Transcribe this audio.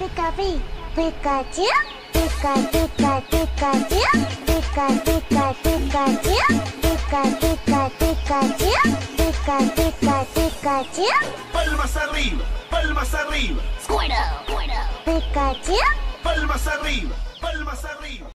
Pikachu, Pikachu, Pika, Pika, Pikachu, Pika, Pika, Pikachu, Pika, Pika, Pikachu, Pika, Pika, Pikachu, Palmas arriba, palmas arriba, Pikachu. palmas arriba, palmas arriba.